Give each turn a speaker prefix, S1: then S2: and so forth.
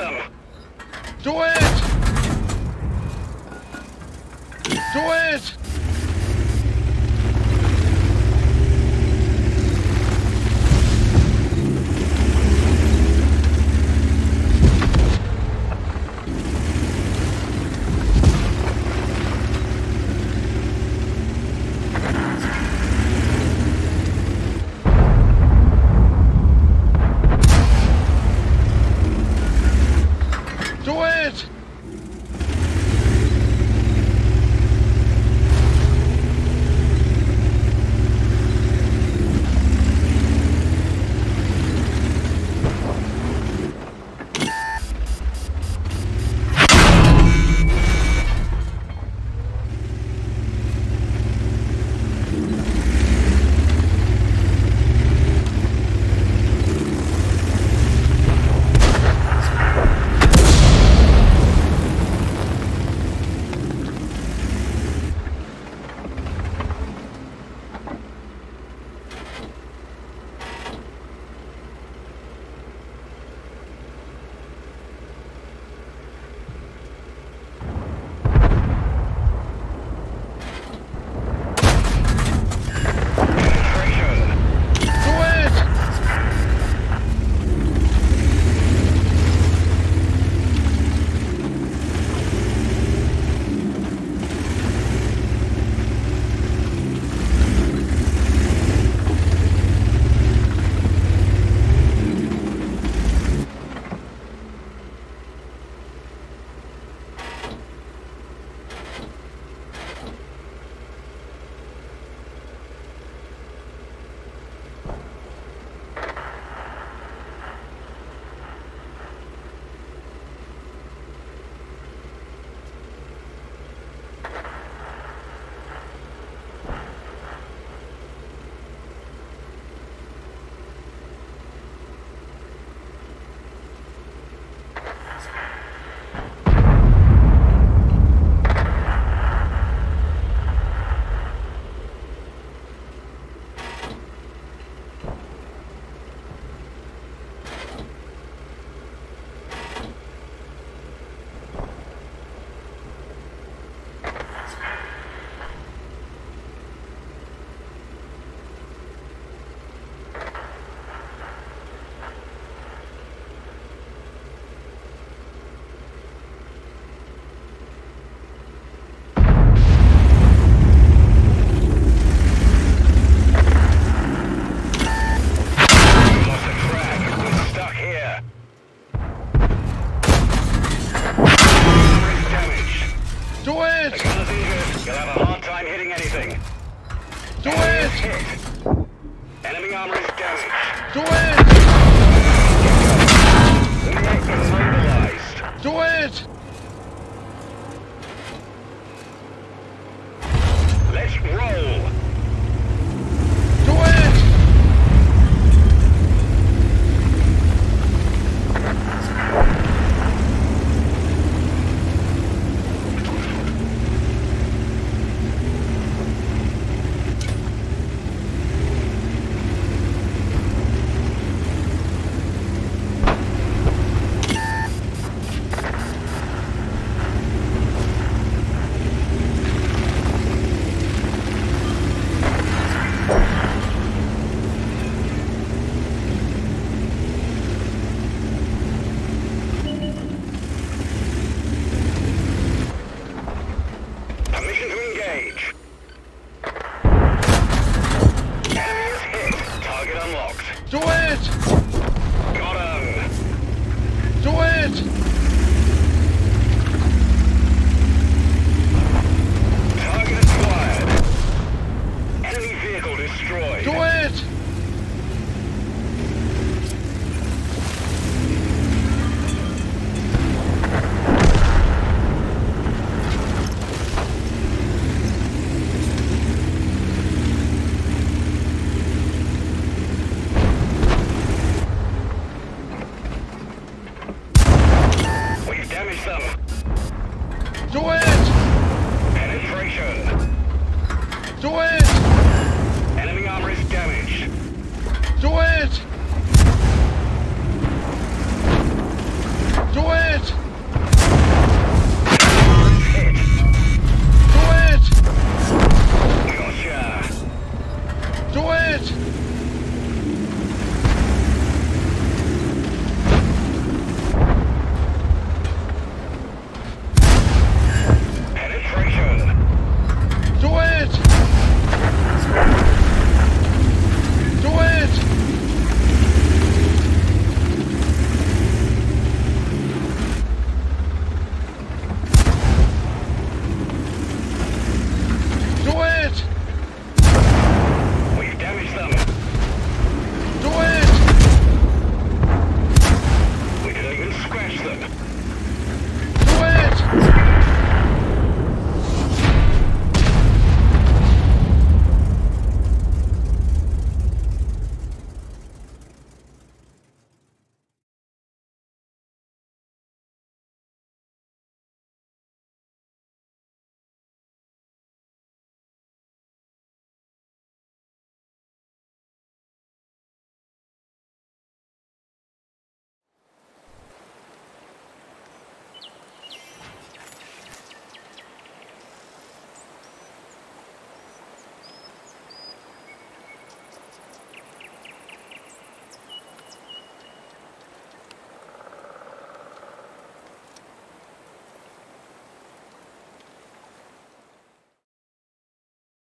S1: them.
S2: Do it!